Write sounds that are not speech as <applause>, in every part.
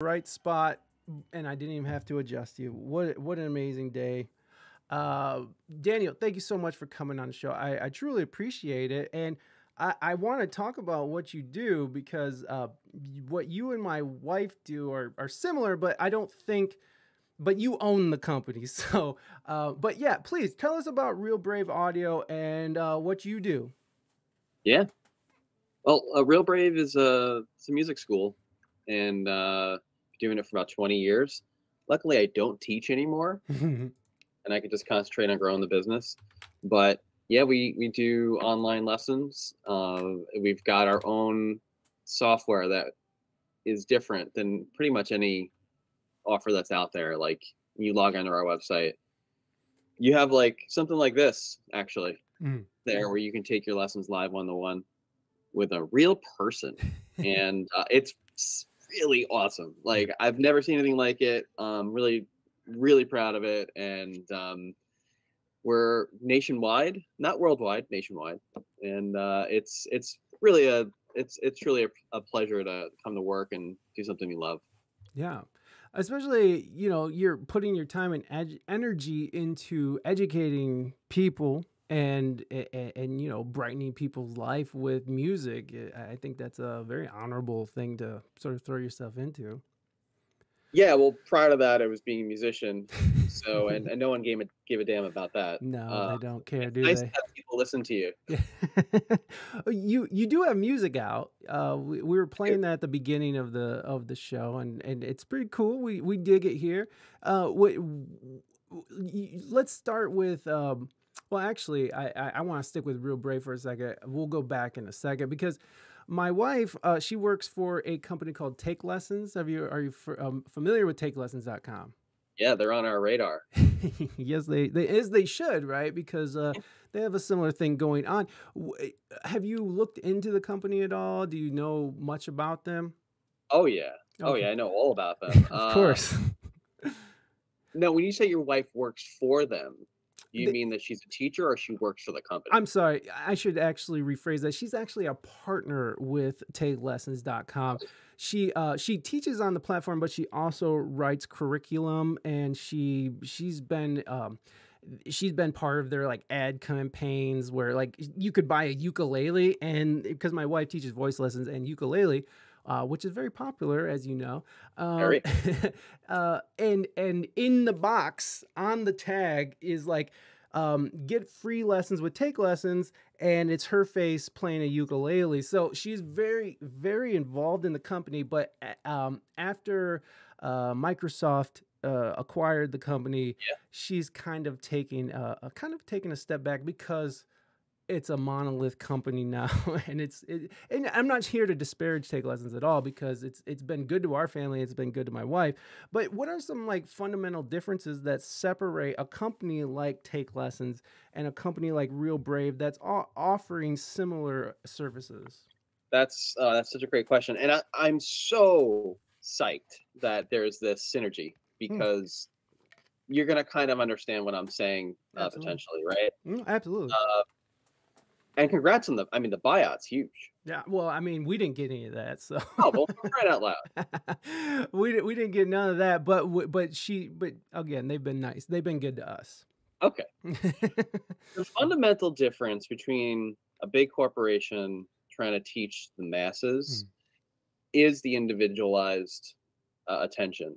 right spot, and I didn't even have to adjust you. What what an amazing day. Uh, Daniel, thank you so much for coming on the show. I, I truly appreciate it. And I, I want to talk about what you do because uh, what you and my wife do are, are similar, but I don't think, but you own the company. <laughs> So, uh, but yeah, please tell us about Real Brave Audio and uh, what you do. Yeah. Well, uh, Real Brave is a, it's a music school and uh, doing it for about 20 years. Luckily, I don't teach anymore <laughs> and I can just concentrate on growing the business. But yeah, we we do online lessons. Uh, we've got our own software that is different than pretty much any offer that's out there. Like you log onto our website, you have like something like this actually mm. there where you can take your lessons live one to one with a real person, <laughs> and uh, it's really awesome. Like I've never seen anything like it. Um, really, really proud of it, and um, we're nationwide, not worldwide, nationwide, and uh, it's it's really a it's it's truly a, a pleasure to come to work and do something you love. Yeah, especially you know you're putting your time and ed- energy into educating people and, and, and you know brightening people's life with music i think that's a very honorable thing to sort of throw yourself into yeah, well, prior to that, I was being a musician, so and, <laughs> and no one gave a gave a damn about that. No, uh, they don't care, do nice they? to have people listen to you. <laughs> you you do have music out. Uh, we, we were playing that at the beginning of the of the show, and and it's pretty cool. We we dig it here. Uh, we, let's start with. Um, well, actually, I I, I want to stick with Real Brave for a second. We'll go back in a second because my wife, uh, she works for a company called Take Lessons. Have you are you um, familiar with TakeLessons.com? Yeah, they're on our radar. <laughs> yes, they, they as they should, right? Because uh, they have a similar thing going on. Have you looked into the company at all? Do you know much about them? Oh yeah, oh yeah, I know all about <laughs> them. of uh, course. <laughs> no, when you say your wife works for them, you mean that she's a teacher or she works for the company? I'm sorry. I should actually rephrase that. She's actually a partner with takelessons.com. She uh, she teaches on the platform, but she also writes curriculum and she she's been um, she's been part of their like ad campaigns where like you could buy a ukulele and because my wife teaches voice lessons and ukulele uh, which is very popular, as you know. Um, <laughs> uh, and and in the box on the tag is like um, get free lessons with take lessons, and it's her face playing a ukulele. So she's very very involved in the company. But um, after uh, Microsoft uh, acquired the company, yeah. she's kind of taking a, kind of taking a step back because it's a monolith company now <laughs> and it's it, and i'm not here to disparage take lessons at all because it's it's been good to our family it's been good to my wife but what are some like fundamental differences that separate a company like take lessons and a company like real brave that's offering similar services? That's uh, that's such a great question and I, i'm so psyched that there's this synergy hmm. because you're going to kind of understand what i'm saying uh, potentially right? Mm, absolutely. Uh, and congrats on the. I mean, the buyout's huge. Yeah, well, I mean, we didn't get any of that, so. oh well, <laughs> right out loud. <laughs> we didn't. We didn't get none of that, but but she. But again, they've been nice. They've been good to us. Okay. <laughs> the fundamental difference between a big corporation trying to teach the masses mm. is the individualized uh, attention.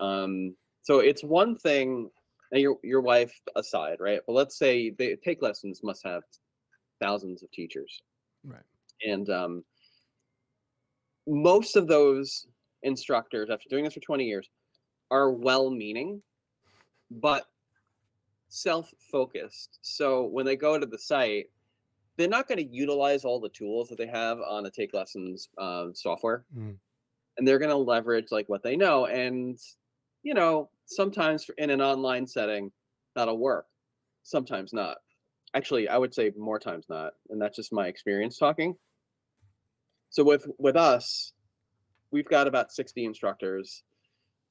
Um, so it's one thing. Now your your wife aside, right? But let's say they take lessons must have thousands of teachers. Right. And um, most of those instructors, after doing this for 20 years, are well meaning, but self focused. So when they go to the site, they're not going to utilize all the tools that they have on the Take Lessons um, software. Mm. And they're going to leverage like what they know. And, you know, sometimes in an online setting, that'll work, sometimes not actually i would say more times not and that's just my experience talking. So with with us we've got about 60 instructors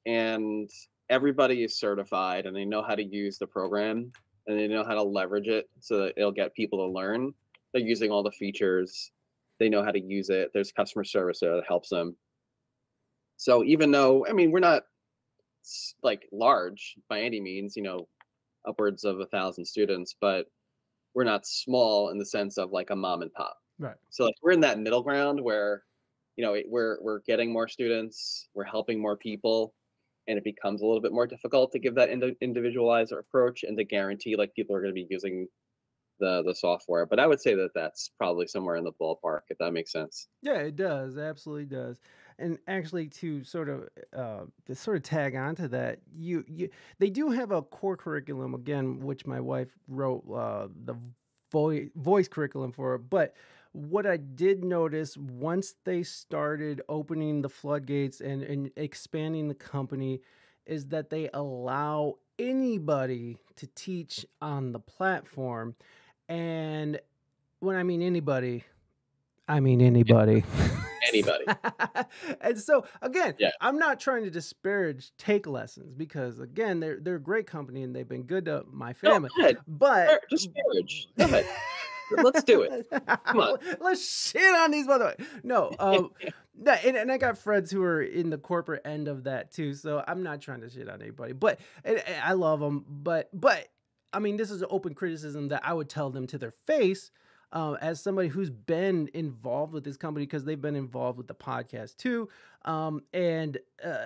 and everybody is certified and they know how to use the program and they know how to leverage it so that it'll get people to learn. They're using all the features. They know how to use it. There's customer service that helps them. So even though I mean we're not like large by any means, you know, upwards of a thousand students, but we're not small in the sense of like a mom and pop. Right. So like we're in that middle ground where, you know, we're we're getting more students, we're helping more people, and it becomes a little bit more difficult to give that ind- individualized approach and to guarantee like people are going to be using the the software. But I would say that that's probably somewhere in the ballpark, if that makes sense. Yeah, it does. Absolutely does. And actually, to sort of uh, to sort of tag onto that, you you they do have a core curriculum again, which my wife wrote uh, the voice voice curriculum for. But what I did notice once they started opening the floodgates and, and expanding the company is that they allow anybody to teach on the platform. And when I mean anybody, I mean anybody. <laughs> Anybody. <laughs> and so again, Yeah. I'm not trying to disparage take lessons because again, they're they're a great company and they've been good to my family. ahead. But disparage. <laughs> Let's do it. Come on. <laughs> Let's shit on these mother. No, um, no, and, and I got friends who are in the corporate end of that too. So I'm not trying to shit on anybody, but and, and I love them. But but I mean, this is an open criticism that I would tell them to their face. Um, as somebody who's been involved with this company because they've been involved with the podcast too, um, and uh,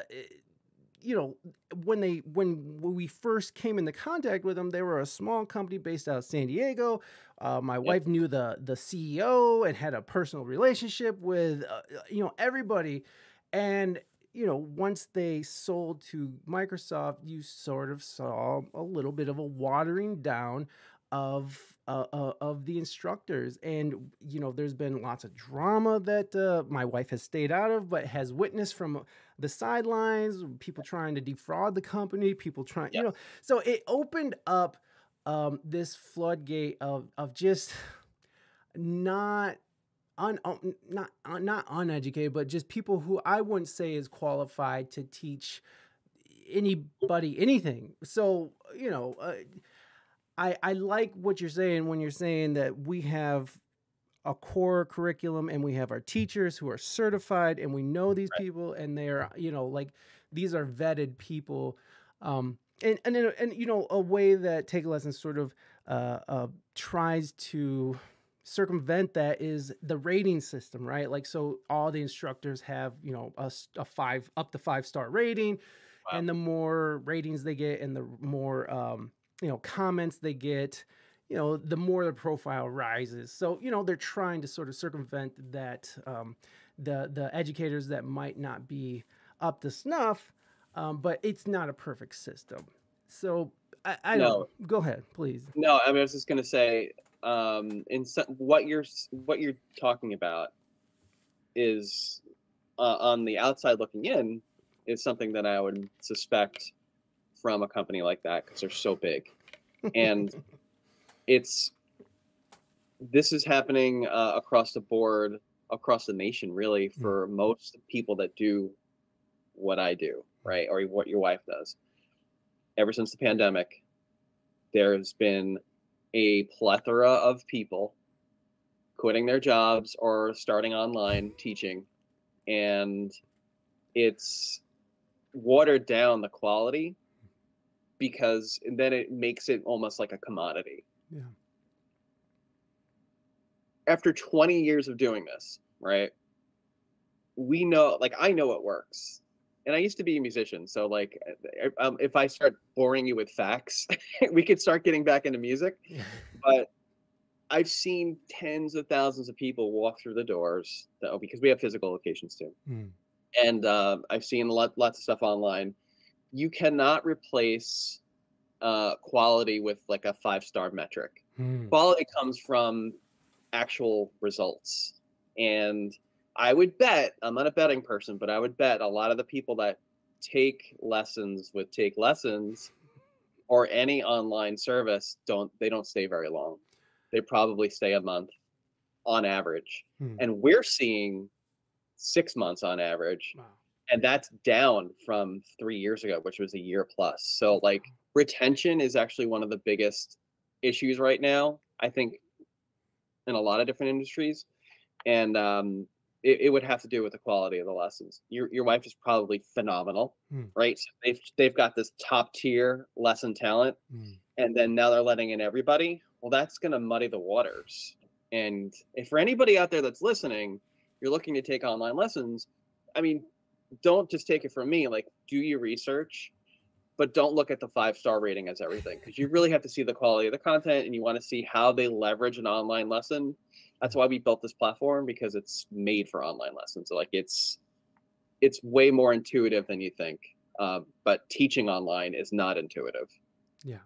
you know when they when we first came into contact with them they were a small company based out of san diego. Uh, my wife knew the the ceo and had a personal relationship with uh, you know everybody. And you know once they sold to microsoft you sort of saw a little bit of a watering down of uh, uh, of the instructors and you know there's been lots of drama that uh, my wife has stayed out of but has witnessed from the sidelines people trying to defraud the company people trying you know so it opened up um, this floodgate of of just not un, un- not uh, not uneducated but just people who I wouldn't say is qualified to teach anybody anything. So you know uh, I I like what you're saying when you're saying that we have a core curriculum and we have our teachers who are certified and we know these people and they're you know like these are vetted people um and and then- and you know a way that take lessons sort of uh, uh tries to circumvent that is the rating system right like so all the instructors have you know a, a five up to five star rating Wow. and the more ratings they get and the more um you know comments they get you know the more the profile rises. So you know they're trying to sort of circumvent that um the the educators that might not be up to snuff um but it's not a perfect system. So i, I No. don't go ahead please. No, I, mean, I was just gonna say, um, in some, what you're what you're talking about is uh, on the outside looking in is something that I would suspect from a company like that because they're so big, and it's this is happening uh, across the board across the nation really for most people that do what I do right or what your wife does. Ever since the pandemic there's been a plethora of people quitting their jobs or starting online teaching and it's watered down the quality because then it makes it almost like a commodity. Yeah. After 20 years of doing this right we know like i know it works. And i used to be a musician so like uh, um, if i start boring you with facts <laughs> we could start getting back into music. <laughs> But I've seen tens of thousands of people walk through the doors though, because we have physical locations too, Mm. and uh, I've seen lot, lots of stuff online. You cannot replace uh, quality with like a five star metric. Mm. Quality comes from actual results, and I would bet I'm not a betting person, but I would bet a lot of the people that take lessons with take lessons or any online service don't they don't stay very long they probably stay a month on average Hmm. and we're seeing six months on average wow and that's down from three years ago which was a year plus so like retention is actually one of the biggest issues right now i think in a lot of different industries and um, it, it would have to do with the quality of the lessons. Your your wife is probably phenomenal, Hmm. right? So they've they've got this top tier lesson talent, Mm. and then now they're letting in everybody. Well, that's going to muddy the waters. And if for anybody out there that's listening, you're looking to take online lessons, I mean, don't just take it from me. Like, do your research, but don't look at the five star rating as everything because you really have to see the quality of the content and you want to see how they leverage an online lesson. That's why we built this platform because it's made for online lessons. So like, it's it's way more intuitive than you think. Uh, but teaching online is not intuitive. Yeah.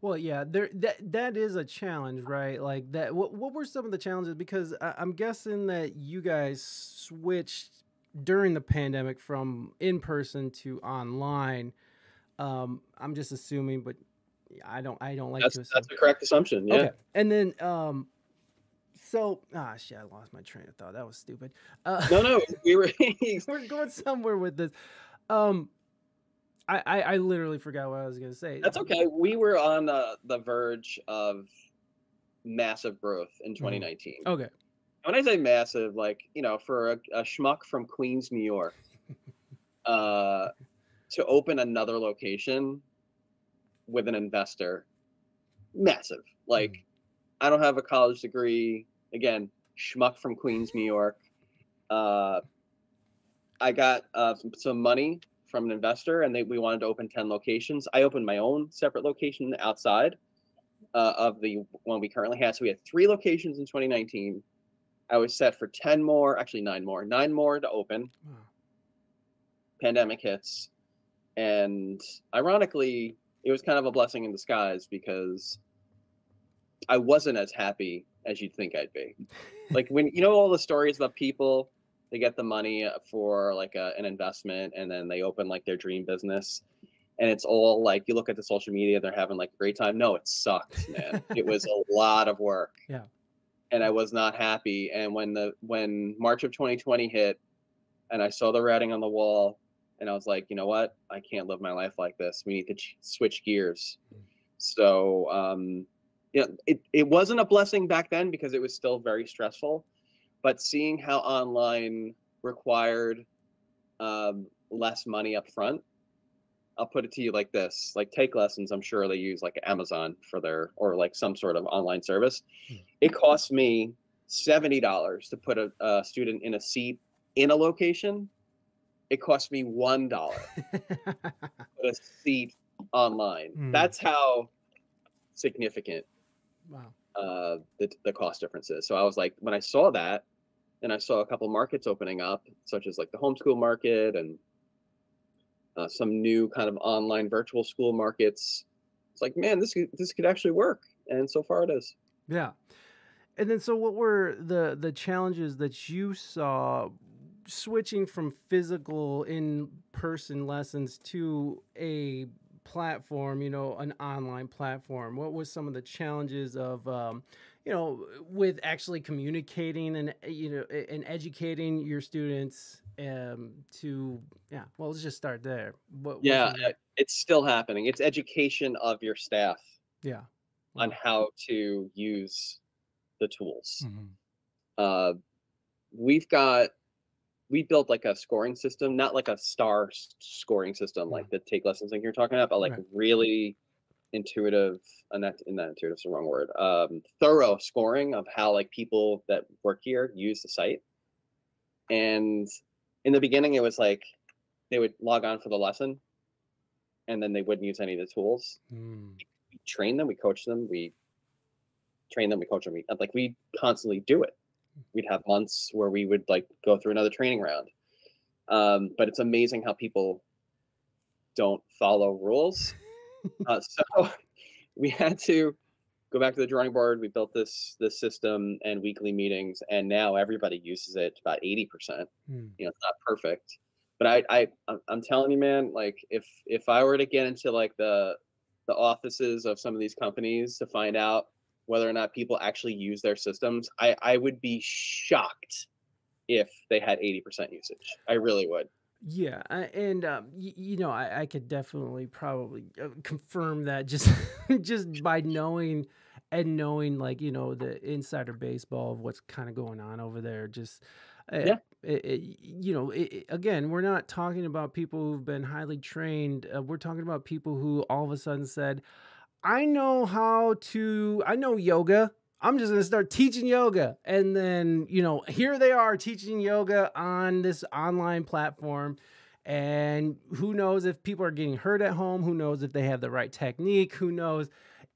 Well, yeah, there that that is a challenge, right? Like that. What what were some of the challenges? Because I, I'm guessing that you guys switched during the pandemic from in person to online. Um, I'm just assuming, but I don't I don't like That's to assume. that's a correct assumption. Yeah. Okay, and then um, so ah shit, I lost my train of thought. That was stupid. Uh, No, no, we <laughs> were. we're going somewhere with this. Um, I, I I literally forgot what I was gonna say. That's okay. We were on the, the verge of massive growth in 2019. Okay. When I say massive, like you know, for a, a schmuck from Queens, New York, <laughs> uh, to open another location with an investor, massive. Like, I don't have a college degree. Again, schmuck from Queens, New York. Uh, I got uh, some, some money from an investor, and they we wanted to open ten locations. I opened my own separate location outside uh, of the one we currently have. So we had three locations in 2019. I was set for ten more, actually nine more, nine more to open. Pandemic hits, and ironically, it was kind of a blessing in disguise because I wasn't as happy as you'd think I'd be. <laughs> Like when you know all the stories about people, they get the money for like a, an investment, and then they open like their dream business, and it's all like you look at the social media, they're having like a great time. No, it sucked, man. <laughs> it was a lot of work. Yeah. And I was not happy. And when the when March of 2020 hit, and I saw the writing on the wall, and I was like, you know what? I can't live my life like this. We need to ch- switch gears. So, um, you know, it, it wasn't a blessing back then because it was still very stressful. But seeing how online required um, less money up front, I'll put it to you like this: like take lessons. I'm sure they use like Amazon for their or like some sort of online service. Hmm. It costs me seventy dollars to put a, a student in a seat in a location. It cost me one dollar <laughs> put a seat online. Hmm. That's how significant wow. uh, the, the cost difference is. So I was like, when I saw that, and I saw a couple markets opening up, such as like the homeschool market and uh, some new kind of online virtual school markets. It's like, man, this could, this could actually work, and so far it is. Yeah. And then so what were the the challenges that you saw switching from physical in person lessons to a platform, you know, an online platform? What was some of the challenges of um, you know, with actually communicating and uh, you know and educating your students um to yeah, well let's just start there. What Yeah, some it's still happening. It's education of your staff yeah. on how to use the tools. Mhm. uh, we've got we built like a scoring system, not like a star scoring system like the take lessons thing you're talking about, but like Right. really intuitive and that in that intuitive is the wrong word. Um, thorough scoring of how like people that work here use the site. And in the beginning, it was like they would log on for the lesson, and then they wouldn't use any of the tools Mm. we train them, we coach them, we train them, we coach them. We, like we constantly do it. We'd have months where we would like go through another training round. Um, but it's amazing how people don't follow rules. Uh, so <laughs> we had to go back to the drawing board. We built this this system and weekly meetings, and now everybody uses it about eighty percent Mm. you know it's not perfect but I, I I'm- i'm telling you man like if if i were to get into like the the offices of some of these companies to find out whether or not people actually use their systems i i would be shocked if they had 80% usage i really would Yeah, I- and um, y- you know, I, I could definitely probably uh, confirm that just <laughs> just by knowing and knowing like you know the insider baseball of what's kind of going on over there. Just uh, Yeah. It, it, you know, it, again, we're not talking about people who've been highly trained. Uh, we're talking about people who all of a sudden said, I know how to, I know yoga. I'm just going to start teaching yoga. And then, you know, here they are teaching yoga on this online platform. And who knows if people are getting hurt at home? Who knows if they have the right technique? Who knows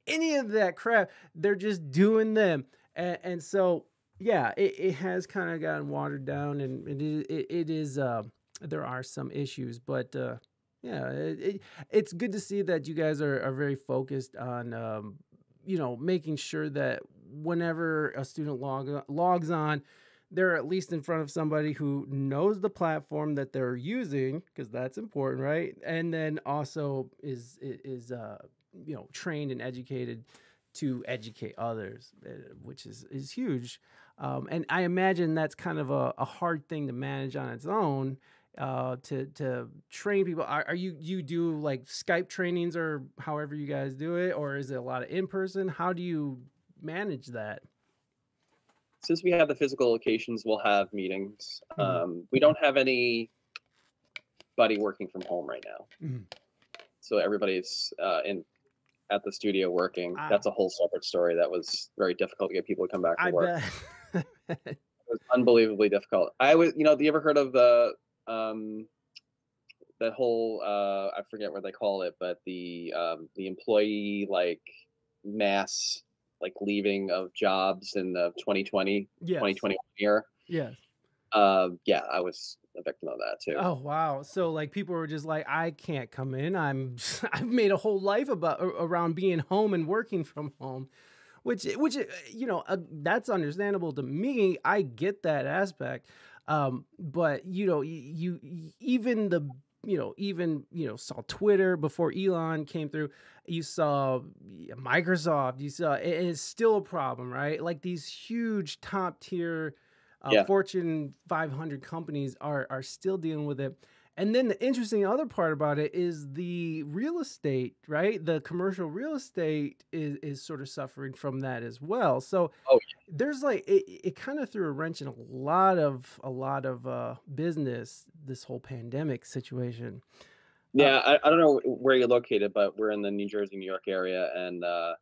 any of that crap? They're just doing them. And, and so, yeah, it, it has kind of gotten watered down and it is, it, is uh, there are some issues, but uh, yeah, it, it's good to see that you guys are, are very focused on, um, you know, making sure that whenever a student log, logs on, they're at least in front of somebody who knows the platform that they're using because that's important, right? And then also is is uh, you know trained and educated to educate others, eh, which is is huge. Um, and I imagine that's kind of a, a hard thing to manage on its own uh, to to train people? Are, are, you you do like Skype trainings or however you guys do it, or is it a lot of in person? How do you manage that? Since we have the physical locations, we'll have meetings. Mm-hmm. Um, we don't have anybody working from home right now, mm-hmm. so everybody's uh, in at the studio working. Uh, That's a whole separate story. That was very difficult to get people to come back to I work. <laughs> it was unbelievably difficult. I was, you know, you ever heard of the um, that whole uh, I forget what they call it, but the um, the employee like mass like leaving of jobs in the 2020 yes. 2021 year. Yes. Uh, yeah, I was a victim of that too. Oh wow! So like people were just like, I can't come in. I'm <laughs> I've made a whole life about around being home and working from home, which which you know uh, that's understandable to me. I get that aspect. Um, but you know, you, you even the you know even you know saw Twitter before Elon came through. You saw Microsoft. You saw and it's still a problem, right? Like these huge top tier. Uh, yeah. Fortune 500 companies are are still dealing with it. And then the interesting other part about it is the real estate, right? The commercial real estate is, is sort of suffering from that as well. So oh, yeah. There's like it, it kind of threw a wrench in a lot of a lot of uh, business this whole pandemic situation. Uh yeah, uh, I, I don't know where you're located, but we're in the New Jersey, New York area, and uh,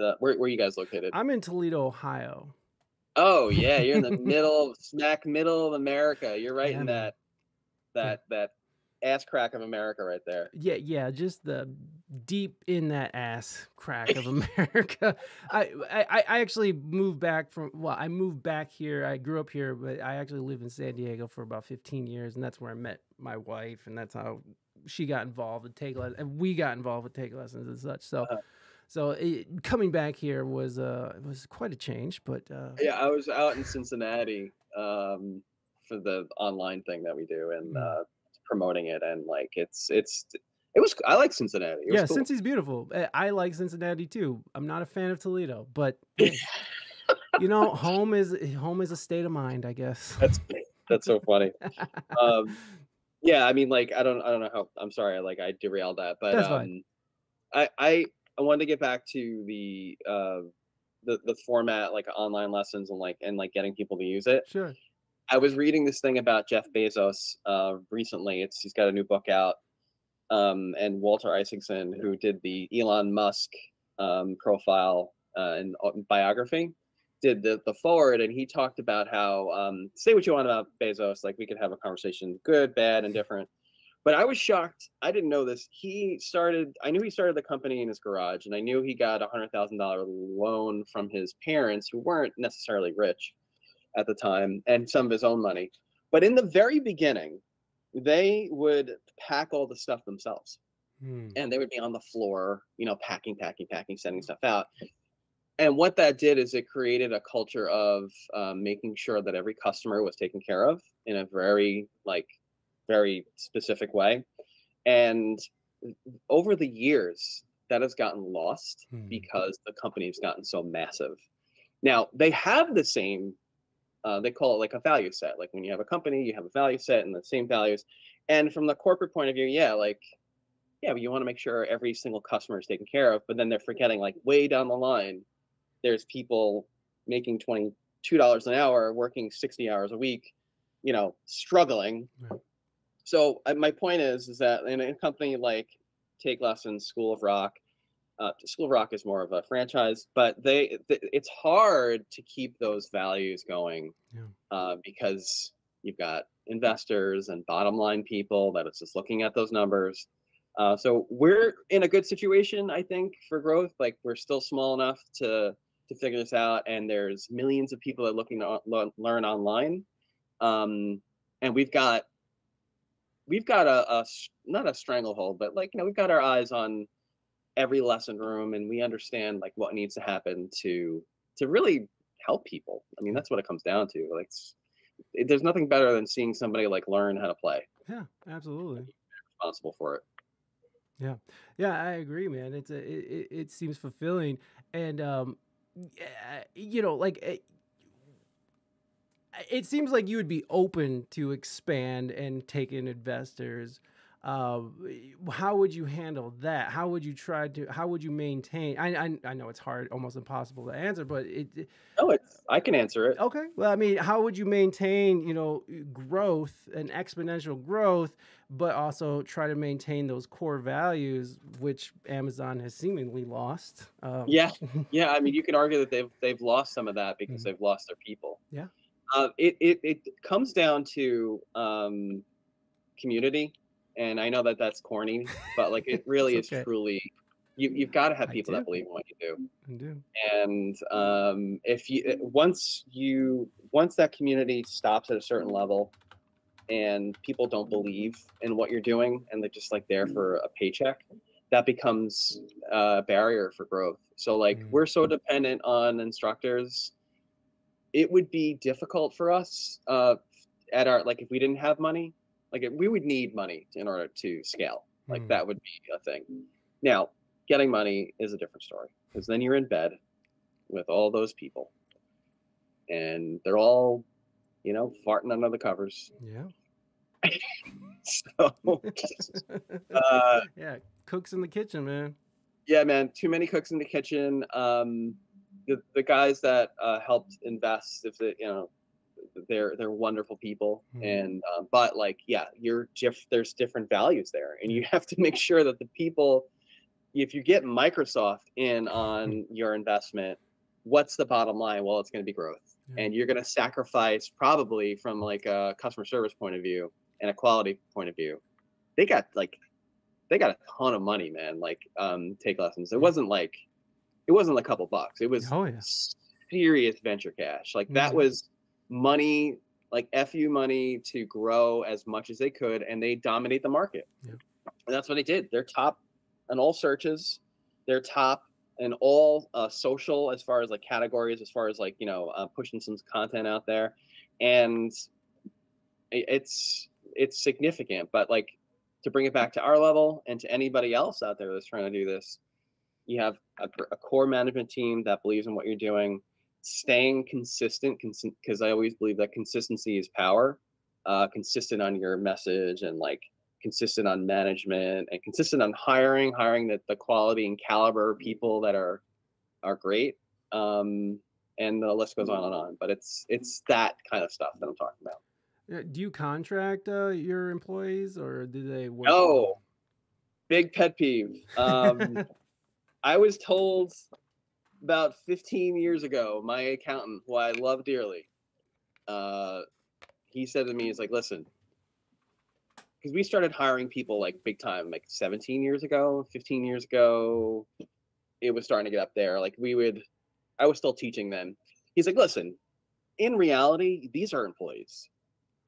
uh, where where are you guys located? I'm in Toledo, Ohio. Oh yeah, you're in the <laughs> middle, smack middle of America. You're right yeah, in that that that ass crack of America right there. Yeah, yeah, just the deep in that ass crack of <laughs> America. I, I I actually moved back from well, I moved back here. I grew up here, but I actually lived in San Diego for about 15 years, and that's where I met my wife, and that's how she got involved with take lessons, and we got involved with take lessons and such. So. Uh-huh. So it, coming back here was uh was quite a change, but uh, yeah, I was out in Cincinnati um, for the online thing that we do and mm. uh, promoting it and like it's it's it was I like Cincinnati. yeah, cool. Cincy's beautiful. Eh, I like Cincinnati too. I'm not a fan of Toledo, but <laughs> you know, home is home is a state of mind, I guess. That's that's so funny. um, <laughs> yeah, I mean, like I don't I don't know how. I'm sorry, like I derailed that, but um. I I I wanted to get back to the uh the the format like online lessons and like and like getting people to use it. Sure. I was reading this thing about Jeff Bezos uh, recently. It's he's got a new book out, um, and Walter Isaacson, who did the Elon Musk um, profile uh, and uh, biography, did the the foreword, and he talked about how um, say what you want about Bezos, like we could have a conversation, good, bad, and different. But I was shocked. I didn't know this. He started. I knew he started the company in his garage, and I knew he got a hundred thousand dollar loan from his parents, who weren't necessarily rich at the time and some of his own money. But in the very beginning, they would pack all the stuff themselves. Hmm. And they would be on the floor, you know, packing, packing, packing, sending stuff out. And what that did is it created a culture of um, making sure that every customer was taken care of in a very, like, very specific way. And over the years, that has gotten lost hmm. because the company has gotten so massive. Now, they have the same uh, they call it like a value set. Like when you have a company, you have a value set and the same values. And from the corporate point of view, yeah, like, yeah, you want to make sure every single customer is taken care of. But then they're forgetting, like, way down the line, there's people making $22 an hour, working 60 hours a week, you know, struggling. Right. So uh, my point is, is that in a company like Take Lessons, School of Rock, uh, School of Rock is more of a franchise, but they th- it's hard to keep those values going Yeah. uh, because you've got investors and bottom line people that it's just looking at those numbers. Uh, so we're in a good situation, I think, for growth. Like we're still small enough to to figure this out, and there's millions of people that are looking to learn, online, um, and we've got we've got a, a not a stranglehold, but like you know we've got our eyes on every lesson room, and we understand like what needs to happen to to really help people. I mean, that's what it comes down to. Like, there's nothing better than seeing somebody like learn how to play. Yeah, absolutely. Responsible for it. Yeah, yeah, I agree, man. It's a it, it, seems fulfilling, and um, you know, like it, it seems like you would be open to expand and take in investors. Um, how would you handle that? How would you try to? How would you maintain? I I, I know it's hard, almost impossible to answer, but it, it No, it's I can answer it. Okay. Well, I mean, how would you maintain, you know, growth and exponential growth, but also try to maintain those core values, which Amazon has seemingly lost? Um, Yeah, <laughs> yeah. I mean, you can argue that they've they've lost some of that because Mhm. they've lost their people. Yeah. Uh, it, it it comes down to um, community, and I know that that's corny, <laughs> but like it really It's is truly. You you've got to have people that believe in what you do. I do. and um, if you uh, once you once that community stops at a certain level and people don't believe in what you're doing and they're just like there for a paycheck that becomes a barrier for growth so like Mm. we're so dependent on instructors it would be difficult for us uh, at our like if we didn't have money like we would need money in order to scale like Mm. that would be a thing now getting money is a different story because then you're in bed with all those people and they're all you know farting under the covers Yeah. <laughs> so <laughs> uh, yeah. Cooks in the kitchen, man. yeah man too many cooks in the kitchen um the, the guys that uh, helped invest if they you know they're they're wonderful people Mhm. and um, but like yeah you're diff- there's different values there and you have to make sure that the people if you get microsoft in <laughs> on your investment what's the bottom line well it's going to be growth Yeah. and you're going to sacrifice probably from like a customer service point of view and a quality point of view they got like they got a ton of money man like um take lessons it wasn't like it wasn't a couple bucks it was Oh yeah. serious venture cash. Like that Mhm. was money, like FU money to grow as much as they could, and they dominate the market. Yeah. And that's what they did. They're top in all searches. They're top in all uh, social as far as like categories, as far as like you know uh, pushing some content out there, and it's it's significant. But like to bring it back to our level and to anybody else out there that's trying to do this, you have a, a core management team that believes in what you're doing staying consistent because i always believe that consistency is power uh, consistent on your message and like consistent on management and consistent on hiring hiring the, the quality and caliber people that are are great um, and the list goes on and on but it's it's that kind of stuff that i'm talking about Do you contract uh, your employees or do they work? No. big pet peeve um, <laughs> I was told about 15 years ago, my accountant, who I love dearly, uh, he said to me, he's like, listen, because we started hiring people like big time, like 17 years ago, 15 years ago. It was starting to get up there. Like we would, I was still teaching then. He's like, listen, in reality, these are employees.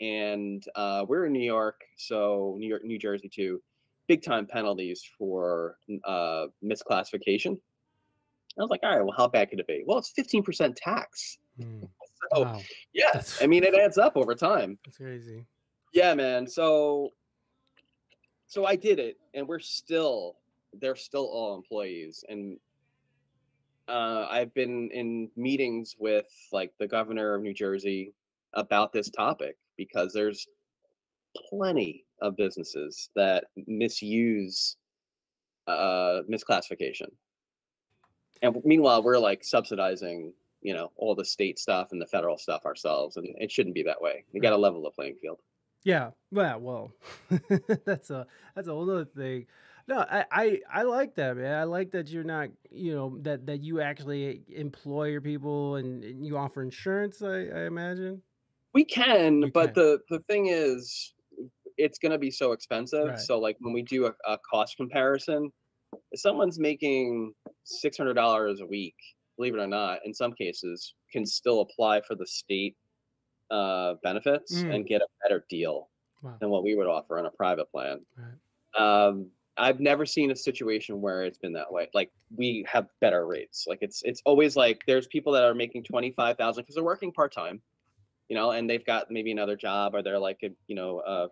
And uh, we're in New York, so New York, New Jersey too big time penalties for uh, misclassification. I was like, all right, well, how bad could it be? Well, it's 15% tax. Mm. <laughs> So, Wow, yeah, That's- I mean, it <laughs> adds up over time. that's crazy. Yeah, man. So, so I did it, and we're still, they're still all employees. And uh, I've been in meetings with like the governor of New Jersey about this topic because there's plenty of businesses that misuse uh, misclassification. And meanwhile, we're like subsidizing, you know all the state stuff and the federal stuff ourselves, and it shouldn't be that way. We got to level the playing field. Yeah, well, well, <laughs> that's a that's a whole other thing. No, I, I I like that, man. I like that you're not, you know, that that you actually employ your people and, and you offer insurance. I, I imagine. We can, You but can. the the thing is, it's going to be so expensive. Right. So like when we do a, a cost comparison, if someone's making six hundred dollars a week, believe it or not, in some cases can still apply for the state uh, benefits Mm. and get a better deal Wow. than what we would offer on a private plan. Right. Um, I've never seen a situation where it's been that way. Like we have better rates. Like it's it's always like there's people that are making twenty five thousand because they're working part time, you know, and they've got maybe another job or they're like a you know a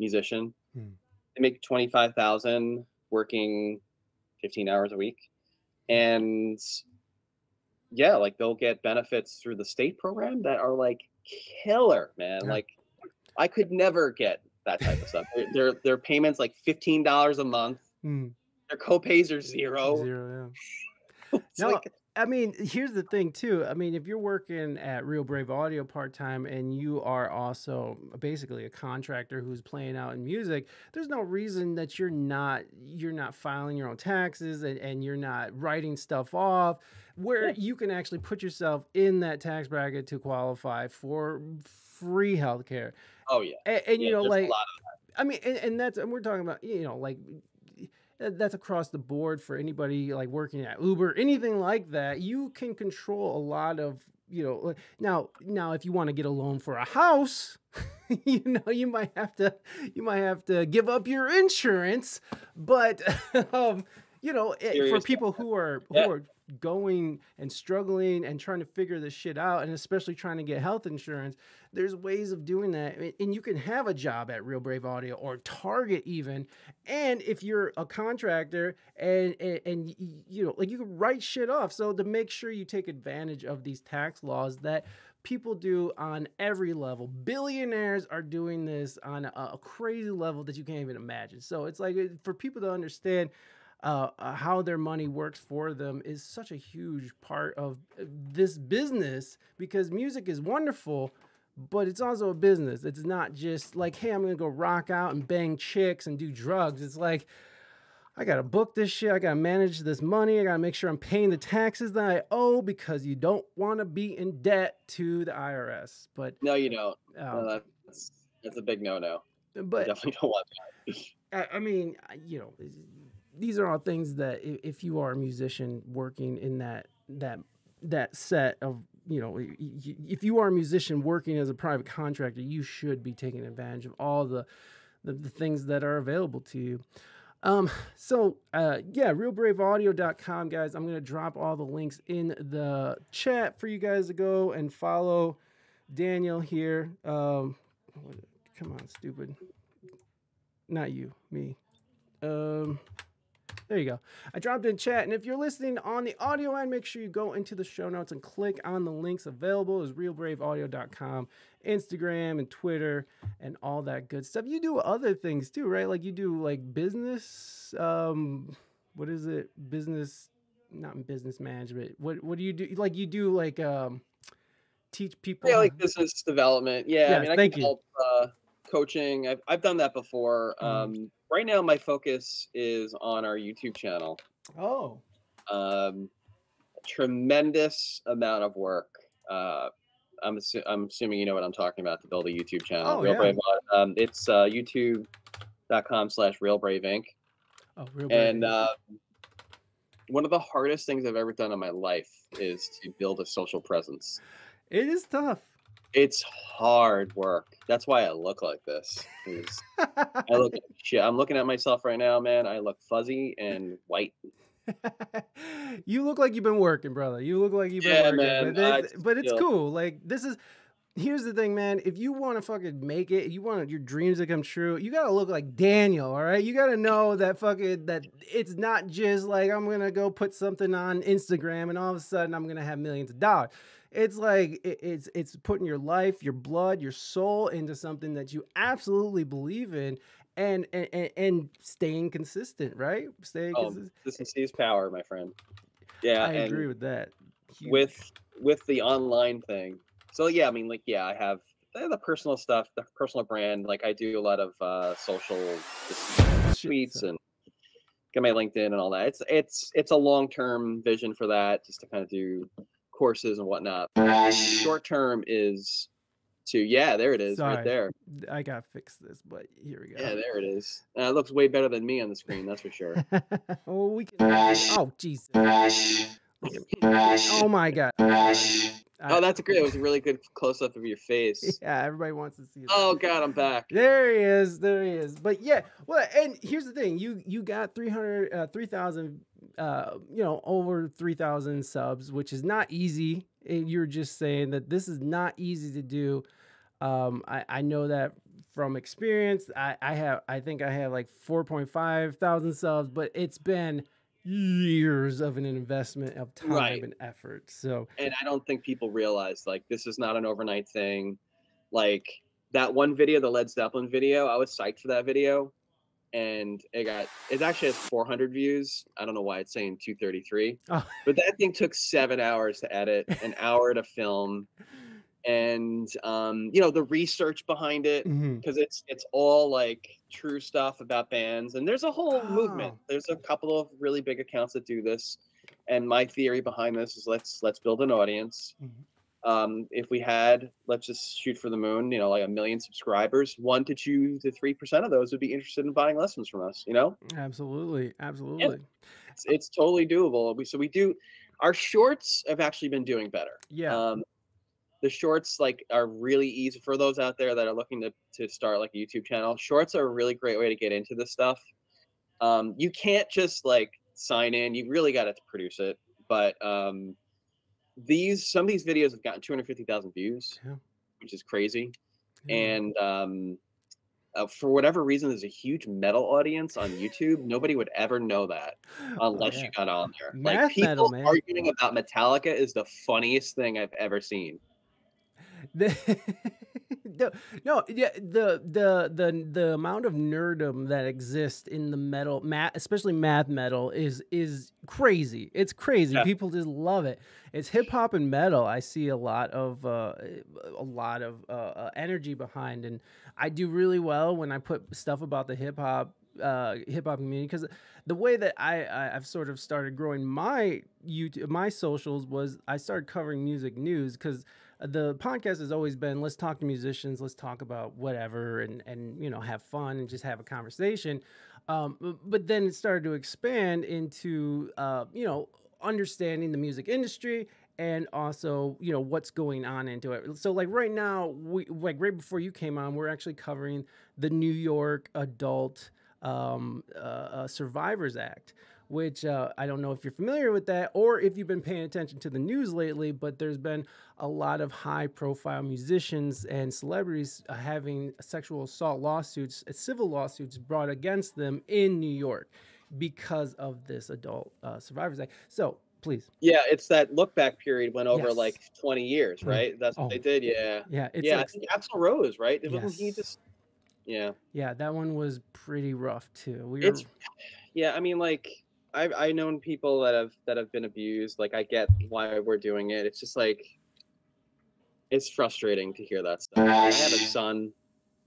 musician. Hmm. They make twenty five thousand working fifteen hours a week, and yeah, like they'll get benefits through the state program that are like killer, man. Yeah. Like I could never get that type of stuff. Their their, their payments like fifteen dollars a month. Mm, Their copays are zero. zero, <laughs> It's No, like, yeah. I mean, here's the thing too. I mean, if you're working at Real Brave Audio part time and you are also basically a contractor who's playing out in music, there's no reason that you're not you're not filing your own taxes and, and you're not writing stuff off where Yeah. you can actually put yourself in that tax bracket to qualify for free healthcare. oh yeah. And, and you know, like I mean, and, and that's and we're talking about you know like that's across the board for anybody like working at Uber, anything like that. You can control a lot of you know. Now, now if you want to get a loan for a house, <laughs> you know you might have to you might have to give up your insurance, but <laughs> um, you know it, for people who are who Yeah. are going and struggling and trying to figure this shit out and especially trying to get health insurance there's ways of doing that. And- you can have a job at real brave audio or target even and if you're a contractor and and, and you know like you can write shit off. So to make sure you take advantage of these tax laws that people do on every level. Billionaires are doing this on a, a crazy level that you can't even imagine. So it's like for people to understand uh, uh, how their money works for them is such a huge part of uh, this business because music is wonderful, but it's also a business. It's not just like, hey, I'm gonna go rock out and bang chicks and do drugs. It's like, I gotta book this shit. I gotta manage this money. I gotta make sure I'm paying the taxes that I owe because you don't want to be in debt to the IRS. But no, you don't. um, No, that's that's a big no no. but Definitely don't want that. <laughs> I, I mean, you know, these are all things that if, you are a musician working in that that that set of you know, if you are a musician working as a private contractor, you should be taking advantage of all the the, the things that are available to you. Um, so uh, yeah, realbraveaudio.com, guys. I'm gonna drop all the links in the chat for you guys to go and follow Daniel here. Um, come on, stupid. Not you, me. Um, there you go. I dropped in chat, and if you're listening on the audio end, make sure you go into the show notes and click on the links available. Is realbraveaudio.com, Instagram and Twitter, and all that good stuff. You do other things too, right? Like you do like business. Um, what is it? Business, not business management. What what do you do? Like you do like um, teach people. Yeah, like business development. Yeah, Yes, I mean, I can you. help uh, coaching. I've I've done that before. Mhm. Um, right now, my focus is on our YouTube channel. oh, Um, tremendous amount of work. Uh, I'm assu- I'm assuming you know what I'm talking about to build a YouTube channel. Oh, Real yeah. Brave. Um, it's uh, YouTube.com slash Real Brave Inc. oh, real And uh, one of the hardest things I've ever done in my life is to build a social presence. it is tough. It's hard work. That's why I look like this. I look like <laughs> shit. I'm looking at myself right now, man. I look fuzzy and white. <laughs> you look like you've been working, brother. You look like you've been Yeah, working. man, But, I it's, but it's cool. Like this is here's the thing, man. If you want to fucking make it, you want your dreams to come true, you gotta look like Daniel, all right? You gotta know that fucking that it's not just like I'm gonna go put something on Instagram and all of a sudden I'm gonna have millions of dollars. It's like it- it's it's putting your life, your blood, your soul into something that you absolutely believe in and and, and, and staying consistent, right? Staying Oh, consistent. consistency is power, my friend. Yeah, I agree with that. Huge. with with the online thing. So yeah, I mean, like yeah, I have eh, the personal stuff, the personal brand. Like I do a lot of uh, social tweets and get my LinkedIn and all that. It's it's it's a long term vision for that, just to kind of do courses and whatnot. Short term is to yeah, there it is, Sorry. right there. I gotta fix this, but here we go. Yeah, there it is. Uh, it looks way better than me on the screen, that's for sure. <laughs> oh, we can. Oh, Jesus. Oh my God. Oh, that's great. It was a <laughs> really good close up of your face. yeah. Everybody wants to see that. Oh God, I'm back. There he is. There he is. But yeah, well, and here's the thing: you you got 300, uh, 3,000, uh, you know, over three thousand subs, which is not easy. And you're just saying that this is not easy to do. Um, I I know that from experience. I I have I think I have like four point five thousand subs, but it's been years of an investment of time Right. and effort. So and I don't think people realize like this is not an overnight thing. Like that one video, the Led Zeppelin video, I was psyched for that video, and it got it actually has 400 views. I don't know why it's saying 233, Oh. but that thing took seven hours to edit, an hour to film, <laughs> and um, you know the research behind it because it's it's all like true stuff about bands and there's a whole movement Oh. there's a couple of really big accounts that do this and my theory behind this is let's let's build an audience Mhm. um if we had let's just shoot for the moon you know like a million subscribers one to two to three percent of those would be interested in buying lessons from us you know absolutely, absolutely. it's, it's totally doable we so we do our shorts have actually been doing better Yeah. um, the shorts like are really easy for those out there that are looking to, to start like a YouTube channel. Shorts are a really great way to get into this stuff. Um, you can't just like sign in. You really got to produce it. But um, these some of these videos have gotten 250,000 views, Yeah. which is crazy. Yeah. And um, uh, for whatever reason, there's a huge metal audience on YouTube. Nobody would ever know that Oh, unless yeah. you got on there. Math like people metal, arguing about Metallica is the funniest thing I've ever seen. The, <laughs> no, no, yeah, the the the the amount of nerdum that exists in the metal, math, especially math metal, is is crazy. It's crazy. Yeah. People just love it. It's hip hop and metal. I see a lot of uh, a lot of uh, uh, energy behind, and I do really well when I put stuff about the hip hop uh, hip hop community because the way that I, I I've sort of started growing my YouTube my socials was I started covering music news because the podcast has always been let's talk to musicians let's talk about whatever and and you know have fun and just have a conversation. Um, but then it started to expand into uh, you know understanding the music industry and also you know what's going on into it. So like right now we like right before you came on we're actually covering the new york adult um, uh, uh, survivors act which uh, I don't know if you're familiar with that or if you've been paying attention to the news lately, but there's been a lot of high profile musicians and celebrities uh, having sexual assault lawsuits, uh, civil lawsuits brought against them in New York because of this adult uh, survivors act. So please, Yeah, it's that look back period went over Yes. like 20 years, Mm. right? That's what Oh. they did. Yeah. yeah, it's yeah, like- Axl Rose, right? It Wasn't he Yes. just Yeah. yeah, that one was pretty rough too. We It's yeah, I mean like I've I known people that have that have been abused. Like I get why we're doing it. It's just like it's frustrating to hear that stuff. I have a son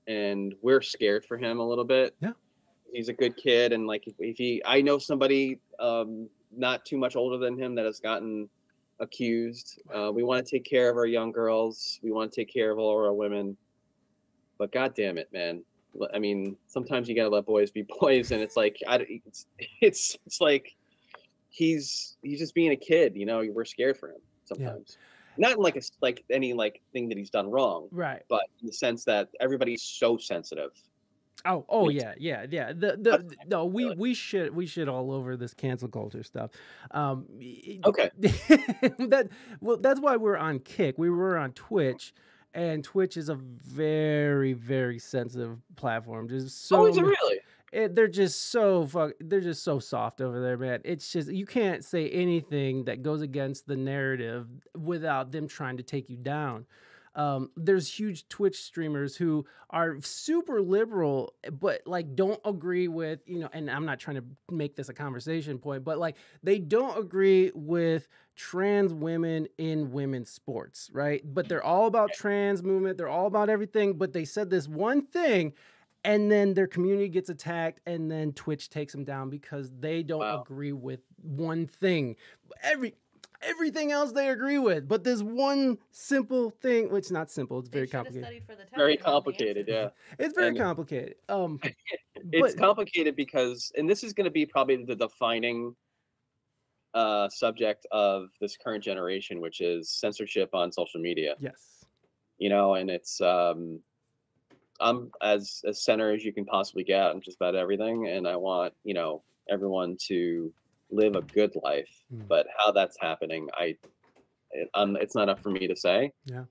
and we're scared for him a little bit. Yeah. He's a good kid and like if, if he I know somebody um not too much older than him that has gotten accused. Uh, we want to take care of our young girls. We want to take care of all our women. But god damn it, man. I mean, sometimes you gotta let boys be <laughs> boys, and it's like I, it's, it's it's like he's he's just being a kid, you know. We're scared for him sometimes. Not in like a s- like any like thing that he's done wrong, right. but in the sense that everybody's so sensitive. Oh, oh yeah, yeah, yeah. The the no, we we should we should all over this cancel culture stuff. Um, Okay. <laughs> that well, that's why we're on Kick. We were on Twitch, and Twitch is a very very sensitive platform. Just oh, so oh, is it really? it, they're just so fuck. They're just so soft over there, man. It's just you can't say anything that goes against the narrative without them trying to take you down. Um, there's huge Twitch streamers who are super liberal, but like don't agree with, you know, and I'm not trying to make this a conversation point, but like they don't agree with trans women in women's sports, right? But they're all about trans movement, they're all about everything, but they said this one thing and then their community gets attacked and then twitch takes them down because they don't wow. agree with one thing every everything else they agree with, but this one simple thing, which is not simple, it's very complicated. very complicated, yeah. It's very and complicated. Um, <laughs> it's but, complicated because, and this is going to be probably the defining uh, subject of this current generation, which is censorship on social media. Yes. You know, and it's um, I'm as as center as you can possibly get on just about everything, and I want you know everyone to live a good life. Mm. But how that's happening, I, it, um, it's not up for me to say. Yeah.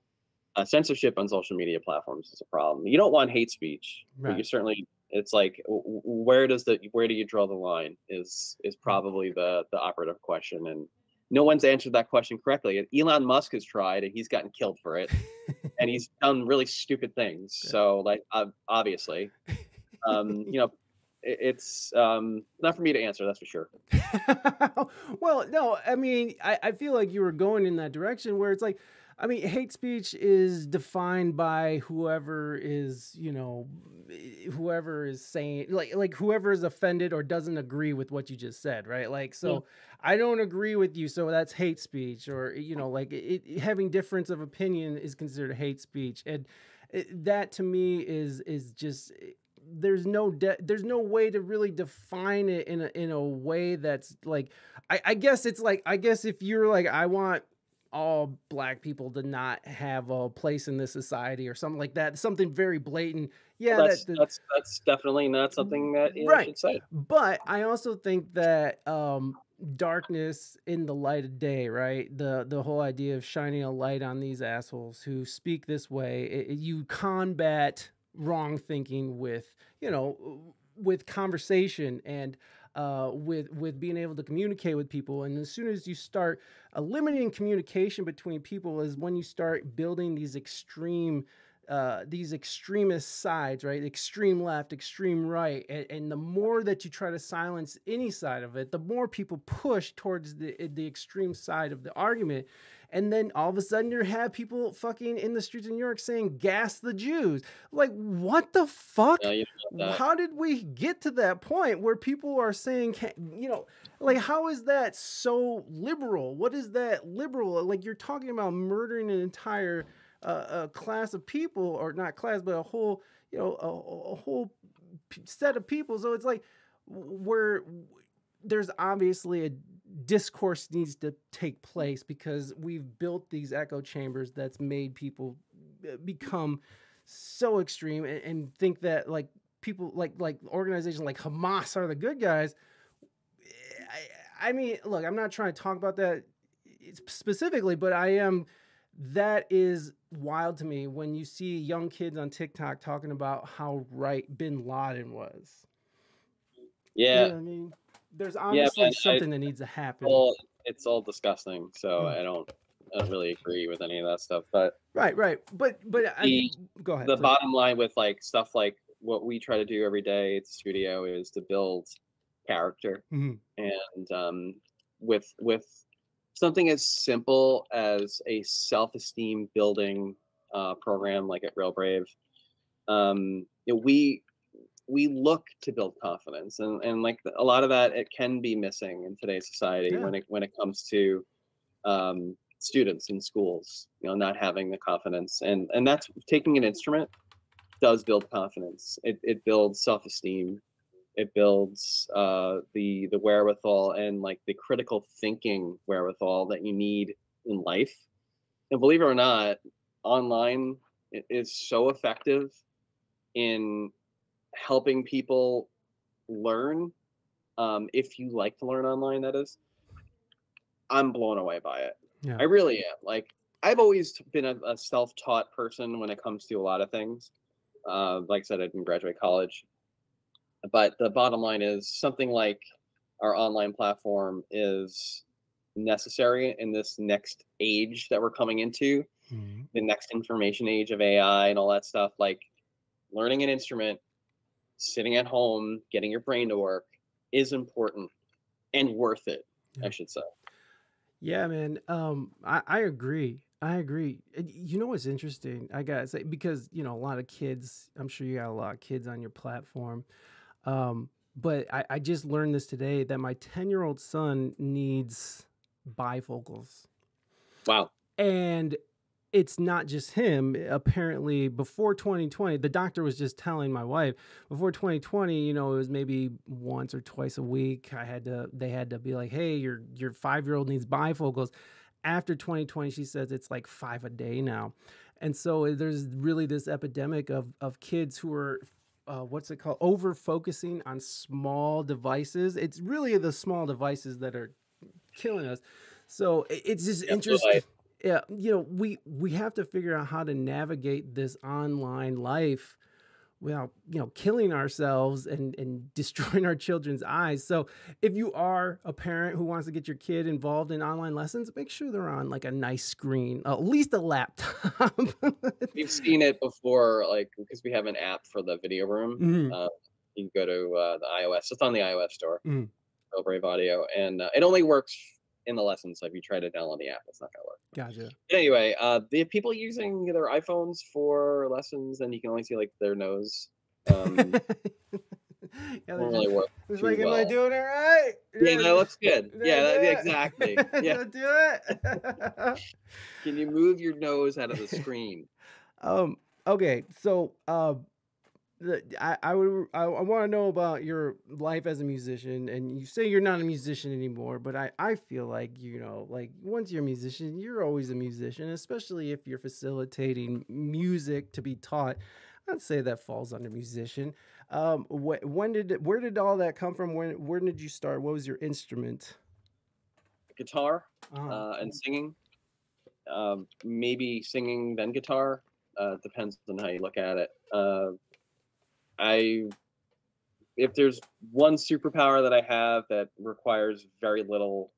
Uh, censorship on social media platforms is a problem. You don't want hate speech, right. but you certainly. It's like where does the where do you draw the line is is hmm. probably the the operative question, and no one's answered that question correctly. Elon Musk has tried, and he's gotten killed for it, and <laughs> he's done really stupid things. So, like, uh, obviously, <laughs> um, you know, it's um, not for me to answer. That's for sure. <laughs> well, no, I mean, I, I feel like you were going in that direction where it's like, I mean, hate speech is defined by whoever is, you know, whoever is saying like like whoever is offended or doesn't agree with what you just said, right? Like so yeah. I don't agree with you, so that's hate speech or you know, like it, having difference of opinion is considered hate speech. And it, that to me is is just there's no de- there's no way to really define it in a in a way that's like I, I guess it's like I guess if you're like I want all black people to not have a place in this society or something like that something very blatant yeah well, that's, that, that's that's definitely not something that you right should say. but i also think that um darkness in the light of day right the the whole idea of shining a light on these assholes who speak this way it, you combat wrong thinking with you know with conversation and uh, with with being able to communicate with people and as soon as you start eliminating communication between people is when you start building these extreme uh, these extremist sides, right? Extreme left, extreme right. And, and, the more that you try to silence any side of it, the more people push towards the, the extreme side of the argument. And then all of a sudden you have people fucking in the streets of New York saying gas the Jews. Like what the fuck? How did we get to that point where people are saying you know, like how is that so liberal? What is that liberal? Like you're talking about murdering an entire uh, a class of people or not class but a whole, you know, a, a whole set of people. So it's like where there's obviously a discourse needs to take place because we've built these echo chambers that's made people uh, become so extreme and, and think that like people like like organizations like Hamas are the good guys. I, I mean, look, I'm not trying to talk about that specifically, but I am. That is wild to me when you see young kids on TikTok talking about how right Bin Laden was. Yeah, you know I mean, there's obviously yeah, something I, that needs to happen. Well, it's all disgusting, so mm. I don't I don't really agree with any of that stuff. But right, right, but but the, I, go ahead. The please. bottom line with like stuff like what we try to do every day at the studio is to build character, mm-hmm. and um, with with something as simple as a self-esteem building uh, program like at Real Brave. Um, you know, we we look to build confidence and, and like a lot of that it can be missing in today's society yeah. when it when it comes to um, students in schools you know not having the confidence and and that's taking an instrument does build confidence. It, it builds self-esteem. It builds uh, the the wherewithal and like the critical thinking wherewithal that you need in life. And believe it or not online is so effective in helping people learn um, if you like to learn online that is i'm blown away by it. Yeah. i really am. Like i've always been a, a, self-taught person when it comes to a lot of things. Uh, like i said i didn't graduate college. But the bottom line is something like our online platform is necessary in this next age that we're coming into Mhm. the next information age of AI and all that stuff, like learning an instrument, sitting at home, getting your brain to work is important and worth it, Yeah. I should say. Yeah, man. Um, I, I agree. I agree. You know what's interesting? I gotta say because you know a lot of kids. I'm sure you got a lot of kids on your platform. Um, but I, I just learned this today that my 10 year old son needs bifocals, Wow. and it's not just him. Apparently, before 2020, the doctor was just telling my wife before 2020, you know, it was maybe once or twice a week. I had to, they had to be like, hey, your your five year old needs bifocals. After 2020, she says it's like five a day now, and so uh, there's really this epidemic of of kids who are. Uh, what's it called? Over focusing on small devices. It's really the small devices that are killing us. So it's just interesting. Yeah you know we we have to figure out how to navigate this online life without you know killing ourselves and and <laughs> destroying our children's eyes so if you are a parent who wants to get your kid involved in online lessons make sure they're on like a nice screen at least a laptop <laughs> We've seen it before, like because we have an app for the video room. Mhm. Uh, you can go to uh, the iOS. It's on the iOS store. Real Brave Audio, and uh, it only works in the lessons. So if you try to download the app, it's not gonna work. gotcha Anyway, uh, the people using their iPhones for lessons, and you can only see like their nose. Um, <laughs> yeah, really just- work. it's like, am I doing it right? Yeah, that looks good. Did <laughs> Yeah, that- exactly. <laughs> Yeah. Do it? Can you move your nose out of the screen? Um. Okay. So, uh, I I would I, I want to know about your life as a musician, and you say you're not a musician anymore, but I I feel like you know, like once you're a musician, you're always a musician, especially if you're facilitating music to be taught. I'd say that falls under musician. Um, wh- when did where did all that come from? When where did you start? What was your instrument? Guitar Uh-huh. uh, and singing. Um, maybe singing then guitar. Uh, depends on how you look at it. Uh, I, if there's one superpower that I have that requires very little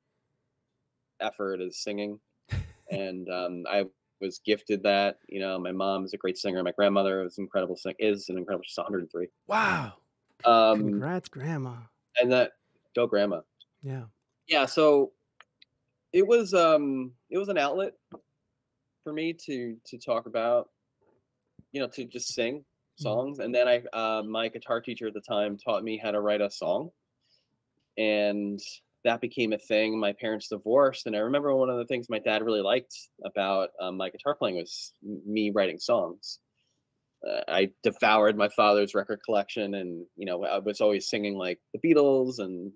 effort, is singing, <laughs> and um, I was gifted that. You know, my mom is a great singer. My grandmother was incredible. Sing is an incredible. She's 103. wow! Um, Congrats, Grandma. and that go grandma. Yeah. yeah so it was um it was an outlet for me to to talk about you know to just sing songs and then i uh, my guitar teacher at the time taught me how to write a song and that became a thing my parents divorced and i remember one of the things my dad really liked about um, my guitar playing was me writing songs uh, i devoured my father's record collection and you know i was always singing like the beatles and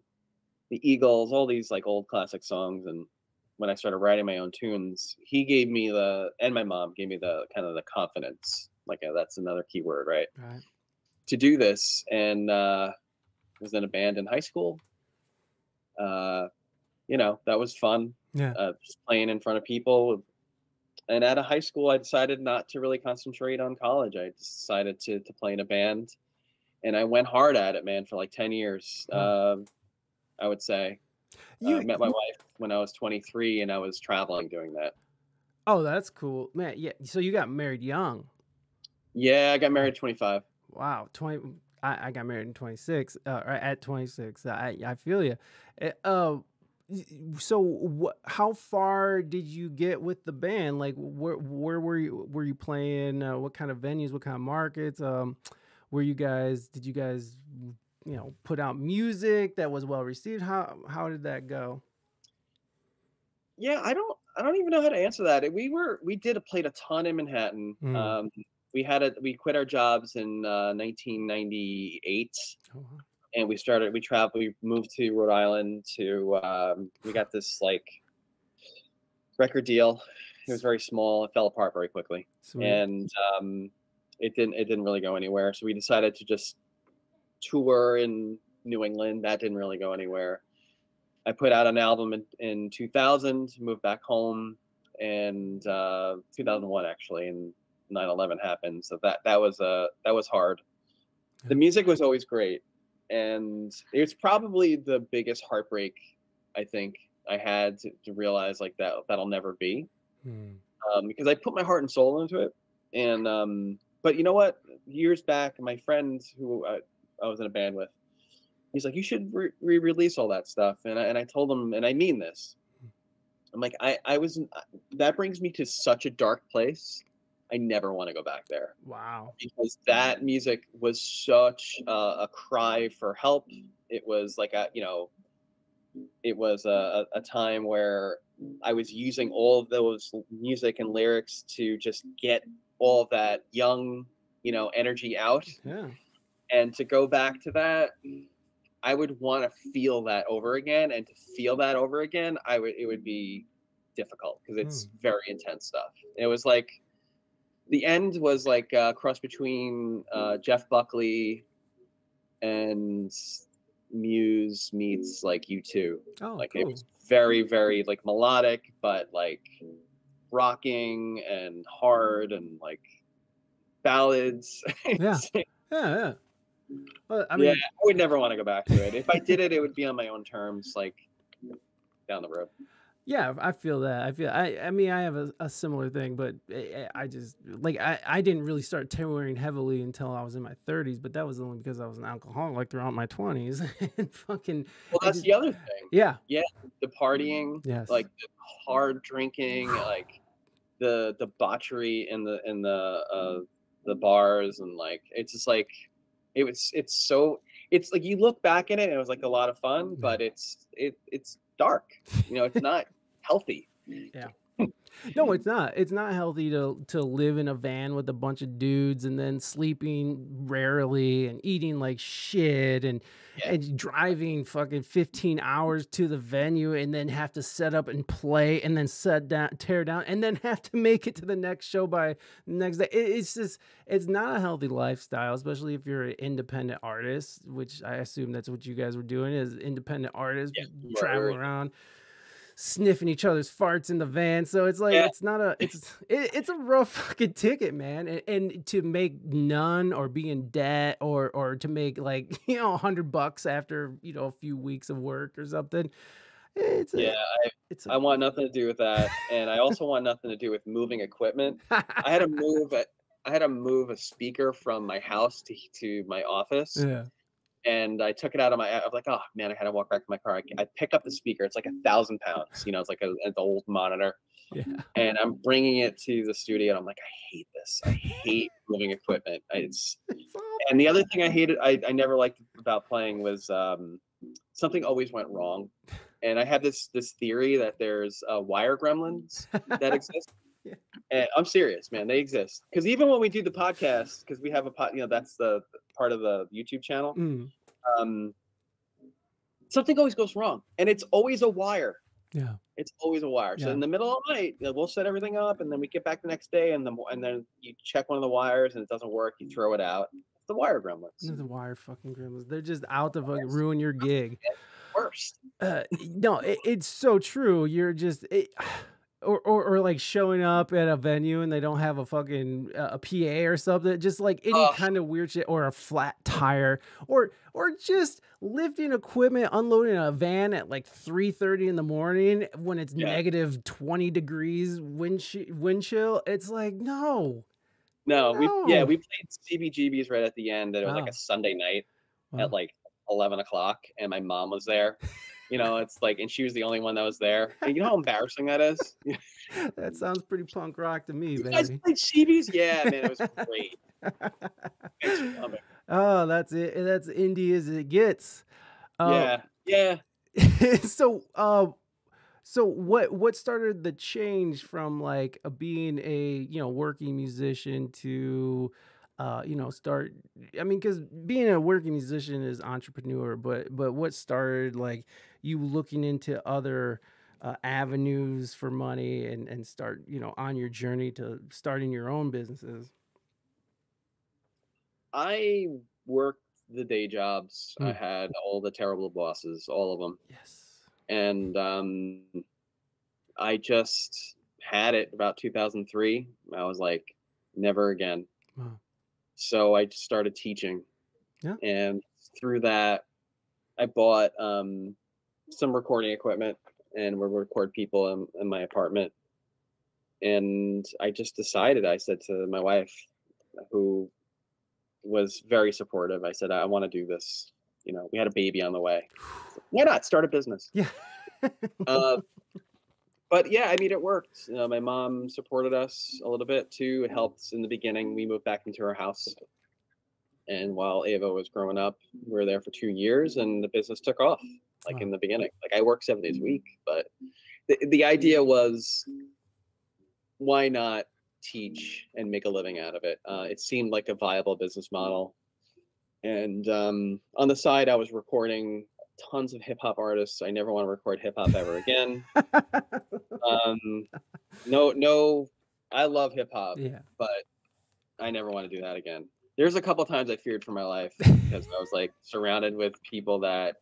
the Eagles, all these like old classic songs. And when I started writing my own tunes, he gave me the, and my mom gave me the kind of the confidence. Like uh, that's another key word, right? Right. To do this, and uh, was in a band in high school. Uh, you know, that was fun. Yeah. Uh, just playing in front of people. And out of high school, I decided not to really concentrate on college. I decided to to play in a band, and I went hard at it, man, for like ten years. Oh. Um, I would say. You I met my wife when I was 23 and I was traveling doing that. Oh, that's cool, man. Yeah. So you got married young. Yeah, I got married at 25. Wow, twenty. I, I got married in twenty six. Uh, or at twenty six. I I feel you. Uh, so what? How far did you get with the band? Like, where where were you? Were you playing? Uh, what kind of venues? What kind of markets? Um, were you guys? Did you guys? You know, put out music that was well received. How how did that go? Yeah, I don't I don't even know how to answer that. We were we did a played a ton in Manhattan. Mm. Um, we had a we quit our jobs in uh, 1998 Oh, wow. and we started we traveled we moved to Rhode Island to um, we got this like record deal. It was very small. It fell apart very quickly. Sweet. and um, it didn't it didn't really go anywhere. So we decided to just tour in New England. That didn't really go anywhere. I put out an album in, in 2000, moved back home, and uh, 2001 actually, and 9/11 happened. So that that was uh, that was hard. The music was always great, and it's probably the biggest heartbreak I think I had to, to realize like that that'll never be Hmm. um, because I put my heart and soul into it. And um, but you know what? Years back, my friend who I, I was in a band with, he's like, "You should re- re-release all that stuff." And I, and I told him, and I mean this. I'm like, I I was that brings me to such a dark place. I never want to go back there Wow. because that music was such a, a cry for help. It was like a, you know, it was a, a time where I was using all of those music and lyrics to just get all that young, you know, energy out. Yeah. And to go back to that, I would want to feel that over again. And to feel that over again, I would it would be difficult because it's hmm. very intense stuff. It was like the end was like a cross between uh, Jeff Buckley and Muse meets like you two. Oh, like cool. it was very, very like melodic, but like rocking and hard and like ballads. <laughs> Yeah. yeah, yeah, yeah. Well, I mean, yeah, I would never want to go back to it. If I did it, it would be on my own terms, like down the road. Yeah, I feel that. I feel. I. I mean, I have a, a similar thing, but I, I just like I. I didn't really start touring heavily until I was in my thirties, but that was only because I was an alcoholic Like throughout my twenties <laughs> and fucking. Well, that's just- the other thing. Yeah. Yeah. The partying, Yes. like the hard drinking, like the debauchery in the in the uh the bars and like it's just like it was it's so it's like you look back at it and it was like a lot of fun, but it's it it's dark. You know, it's not healthy. Yeah. <laughs> no, it's not. It's not healthy to to live in a van with a bunch of dudes and then sleeping rarely and eating like shit and Yeah. and driving fucking 15 hours to the venue and then have to set up and play and then set down tear down and then <laughs> have to make it to the next show by next day. It- it's just it's not a healthy lifestyle, especially if you're an independent artist, which I assume that's what you guys were doing as independent artists Yeah, traveling right. around sniffing each other's farts in the van. So it's like Yeah. it's not a it's it, it's a rough <laughs> fucking ticket, man. And, and to make none or be in debt or or to make like <laughs> you know a hundred bucks after you know a few weeks of work or something. It's a, Yeah, it's I want nothing to do with that, and I also want nothing to do with moving equipment. I had to move a, I had to move a speaker from my house to to my office. <laughs> yeah. And I took it out of my. I was like, oh man, I had to walk back to my car. I, I pick up the speaker. It's like a thousand pounds. You know, it's like a, an old monitor, Yeah. and I'm bringing it to the studio. And I'm like, I hate this. I hate moving equipment. I, it's <laughs> and the other thing I hated, I, I never liked about playing was um, something always went wrong. And I had this this theory that there's uh, wire gremlins <laughs> that exist. Yeah. And I'm serious, man. They exist because even when we do the podcast, because we have a pod, you know, that's the part of the YouTube channel Mm, um, something always goes wrong, and it's always a wire. yeah. It's always a wire. So in the middle of the night, we'll set everything up, and then we get back the next day, and the and then you check one of the wires, and it doesn't work. You throw it out. It's the wire gremlins. They're The wire fucking gremlins. They're just out to fucking ruin your gig. Worst. uh, no, it, it's so true. You're just, it, <sighs> or, or or like showing up at a venue and they don't have a fucking uh, a PA or something. Just like any kind of weird shit, or a flat tire, or or just lifting equipment, unloading a van at like three thirty in the morning when it's Yeah. negative twenty degrees wind wind chill. It's like no. No, we yeah we played CBGBs right at the end. It was like a Sunday night Wow. at like eleven o'clock, and my mom was there. You know, it's like, and she was the only one that was there. And <laughs> you know how embarrassing that is. <laughs> That sounds pretty punk rock to me, guys baby. played CBs? Yeah, man, it was <laughs> great. Thanks for coming. oh, that's it. That's indie as it gets. Uh, yeah, yeah. so uh so what what started the change from like a, being a you know working musician to uh you know start i mean because being a working musician is entrepreneur but but what started like you looking into other uh, avenues for money and and start you know on your journey to starting your own businesses I worked the day jobs. I Mm. had all the terrible bosses, all of them. yes And um, I just had it about 2003. I was like, never again. Wow. So I started teaching. Yeah. And through that, I bought um, some recording equipment and would record people in, in my apartment. and I just decided. I said to my wife, who was very supportive. I said, I want to do this. You know, we had a baby on the way. Why not start a business? Yeah. <laughs> uh, but yeah, I mean, it worked. Uh, my mom supported us a little bit too. It helped in the beginning. We moved back into our house. And while Ava was growing up, we were there for two years and the business took off like Wow. in the beginning. Like I work seven days a week, but the, the idea was why not teach and make a living out of it? Uh, it seemed like a viable business model. And um, on the side, I was recording tons of hip hop artists. I never want to record hip hop ever again. <laughs> Um, no, no, I love hip hop, yeah. but I never want to do that again. There's a couple times I feared for my life <laughs> because I was like surrounded with people that,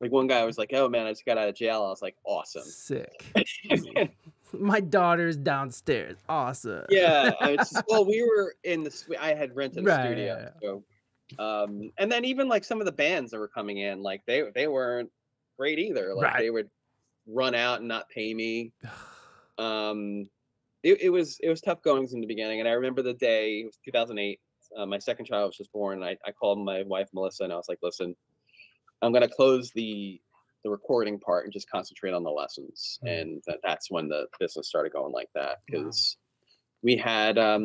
like one guy was like, "Oh man, I just got out of jail." I was like, "Awesome." Sick. <laughs> <laughs> My daughter's downstairs. Awesome. yeah, just- well, <laughs> we were in the. I had rented a Right, studio, yeah, so, um, and then even like some of the bands that were coming in, like they they weren't great either. Like Right. they would run out and not pay me. <sighs> um it, it was it was tough goings in the beginning and i remember the day it was 2008 uh, my second child was just born and I, I called my wife melissa and i was like listen i'm going to close the the recording part and just concentrate on the lessons Mm. and that, that's when the business started going like that Wow. because we had um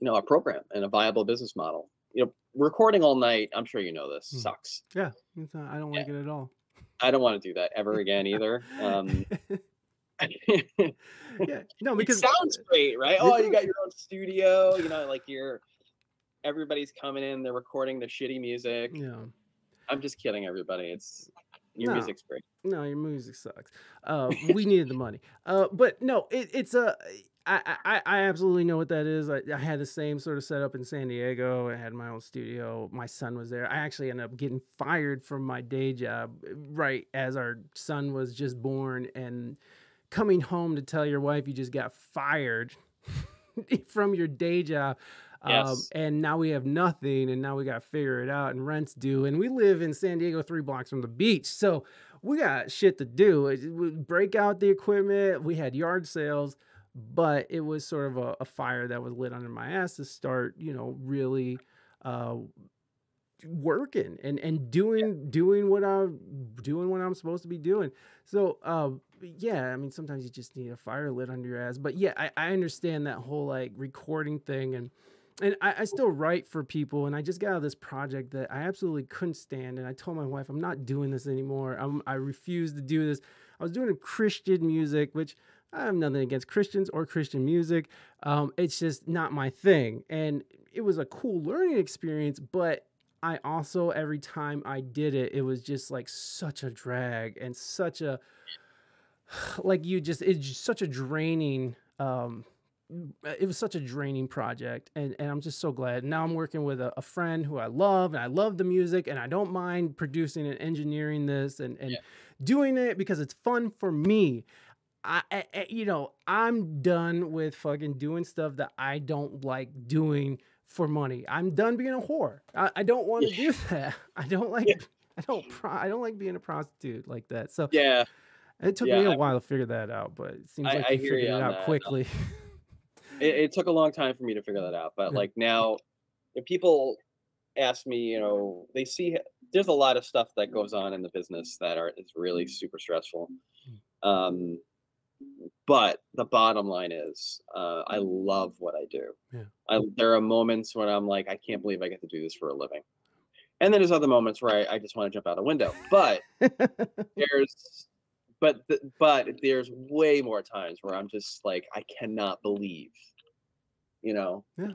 you know a program and a viable business model you know recording all night i'm sure you know this Mm. sucks Yeah. not- I don't like it at all. i don't want to do that ever again <laughs> either um yeah. No, <laughs> because it sounds great, right? Oh, you got your own studio, you know, like you're everybody's coming in, they're recording the shitty music. Yeah. I'm just kidding, everybody. It's your No. music's great. No, your music sucks. Uh, <laughs> we needed the money. Uh, but no, it, it's a. I, I, I absolutely know what that is. I, I had the same sort of setup in San Diego. I had my own studio. My son was there. I actually ended up getting fired from my day job uh, right as our son was just born, and coming home to tell your wife you just got fired <laughs> from your day job. Um, and now we have nothing, and now we got to figure it out, and rent's due. And we live in San Diego, three blocks from the beach. So we got shit to do. We break out the equipment. We had yard sales, but it was sort of a, a fire that was lit under my ass to start, you know, really uh, working and and doing doing what I'm doing what I'm supposed to be doing. So uh, yeah, I mean sometimes you just need a fire lit under your ass. But yeah, I, I understand that whole like recording thing and and I, I still write for people and I just got out of this project that I absolutely couldn't stand and I told my wife I'm not doing this anymore. I'm, I refuse to do this. I was doing Christian music, which I have nothing against Christians or Christian music. Um, it's just not my thing. And it was a cool learning experience, but I also every time I did it, it was just like such a drag and such a <sighs> like you just it's just such a draining um it was such a draining project and, and i'm just so glad now i'm working with a, a friend who i love and i love the music and i don't mind producing and engineering this and, and Yeah. doing it because it's fun for me I, I you know i'm done with fucking doing stuff that i don't like doing for money i'm done being a whore i, I don't want to do <laughs> that i don't like Yeah. i don't pro- i don't like being a prostitute like that so Yeah. it took Yeah, me a while to figure that out, but it seems like I you figured it out that. quickly. <laughs> It, it took a long time for me to figure that out. But like now, if people ask me, you know, they see there's a lot of stuff that goes on in the business that are is really super stressful. Um, but the bottom line is, uh, I love what I do. Yeah. I, there are moments when I'm like, I can't believe I get to do this for a living. And then there's other moments where I, I just want to jump out a window. But <laughs> there's, but th- but there's way more times where I'm just like, I cannot believe, you know, Yeah.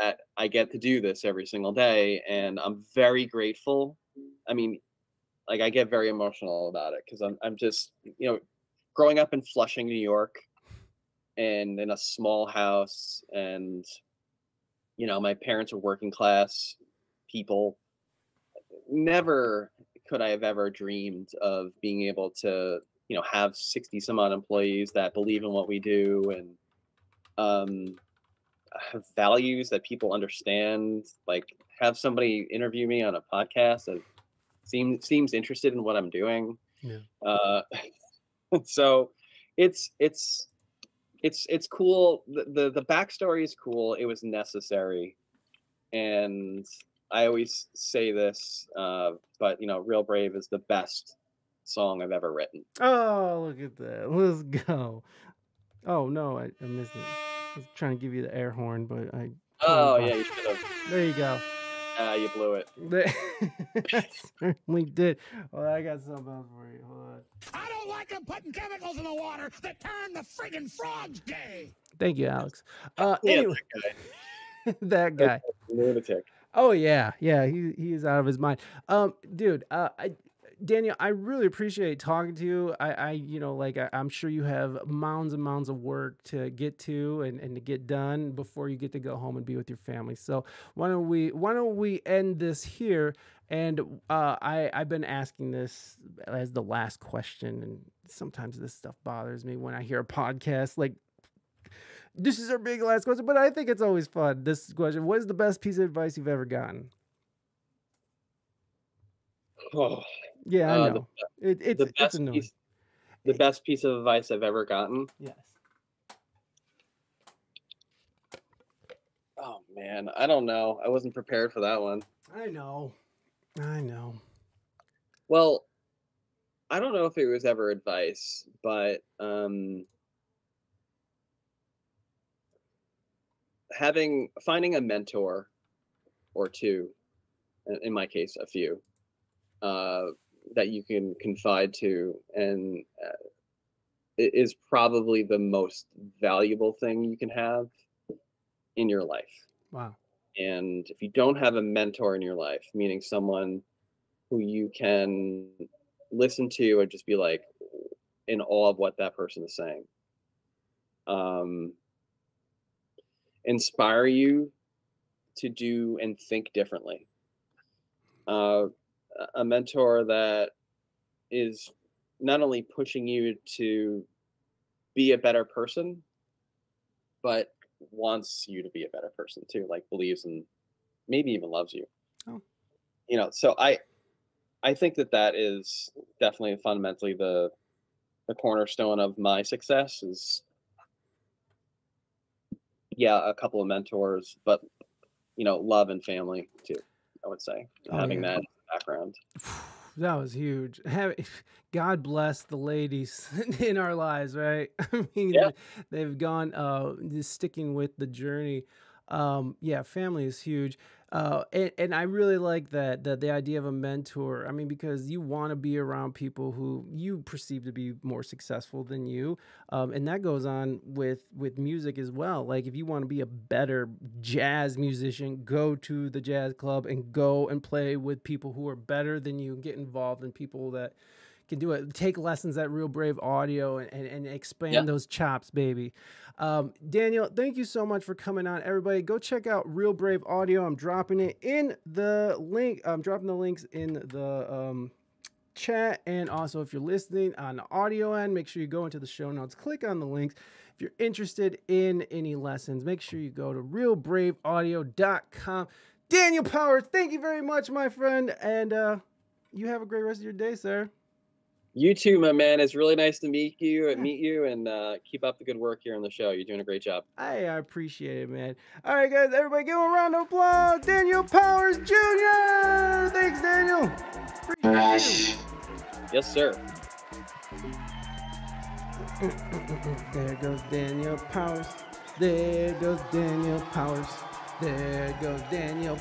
that I get to do this every single day, and I'm very grateful. I mean, like I get very emotional about it because I'm I'm just you know, growing up in Flushing, New York, and in a small house, and you know, my parents are working class people. Never could I have ever dreamed of being able to, you know, have 60 some odd employees that believe in what we do and um, have values that people understand. Like, have somebody interview me on a podcast that seems seems interested in what I'm doing. Yeah. Uh, <laughs> so it's it's it's it's cool. The, the the backstory is cool. It was necessary, and I always say this, uh, but you know, "Real Brave" is the best song I've ever written. Oh, look at that. <laughs> Let's go. Oh no, I, I missed it. I was trying to give you the air horn, but I. Oh totally yeah, you should have. There you go. Ah, you blew it. <laughs> There- I certainly did. Well, I got something else for you. Hold on. I don't like them putting chemicals in the water that turn the friggin' frogs gay. Thank you, Alex. <laughs> Uh, Yeah, anyway, that guy. Lunatic. Oh yeah, yeah. He he is out of his mind. Um, dude. Uh, I, Daniel, I really appreciate talking to you. I, I you know, like I, I'm sure you have mounds and mounds of work to get to and, and to get done before you get to go home and be with your family. So why don't we why don't we end this here? And uh, I I've been asking this as the last question, and sometimes this stuff bothers me when I hear a podcast like. This is our big last question, but I think it's always fun. This question: What is the best piece of advice you've ever gotten? Oh, Yeah, I Uh, the- know. it, it's the best annoying. piece. The best piece of advice I've ever gotten. Yes. Oh man, I don't know. I wasn't prepared for that one. I know. I know. Well, I don't know if it was ever advice, but um, having finding a mentor or two, in- in my case, a few, uh, that you can confide to, and uh, it is probably the most valuable thing you can have in your life. Wow. And if you don't have a mentor in your life, meaning someone who you can listen to and just be like in awe of what that person is saying, um, inspire you to do and think differently. Uh, a- mentor that is not only pushing you to be a better person, but wants you to be a better person too, like believes in, maybe even loves you. Oh. You know, so I, I think that that is definitely fundamentally the, the cornerstone of my success is, yeah, a couple of mentors, but you know, love and family too. I would say Oh, having yeah. that background. <sighs> That was huge. <laughs> God bless the ladies <laughs> in our lives, right? <laughs> I mean, Yeah. they've gone uh, just sticking with the journey. Um, yeah, family is huge. Uh, and, and I really like that, that the idea of a mentor. I mean, because you want to be around people who you perceive to be more successful than you. Um, and that goes on with with music as well. Like if you want to be a better jazz musician, go to the jazz club and go and play with people who are better than you. and Get involved in people that can do it. Take lessons at Real Brave Audio and, and, and expand Yeah. those chops, baby. Um, Daniel, thank you so much for coming on. Everybody, go check out Real Brave Audio. I'm dropping it in the link. I'm dropping the links in the um, chat. And also, if you're listening on the audio end, make sure you go into the show notes, click on the links. If you're interested in any lessons, make sure you go to realbraveaudio.com. Daniel Powers, thank you very much, my friend. And uh, you have a great rest of your day, sir. You too, my man. It's really nice to meet you and meet you and uh, keep up the good work here on the show. You're doing a great job. I, I appreciate it, man. All right, guys, everybody give him a round of applause. Daniel Powers Jr. Thanks, Daniel. Appreciate you. Yes, sir. <clears throat> There goes Daniel Powers. There goes Daniel Powers. There goes Daniel.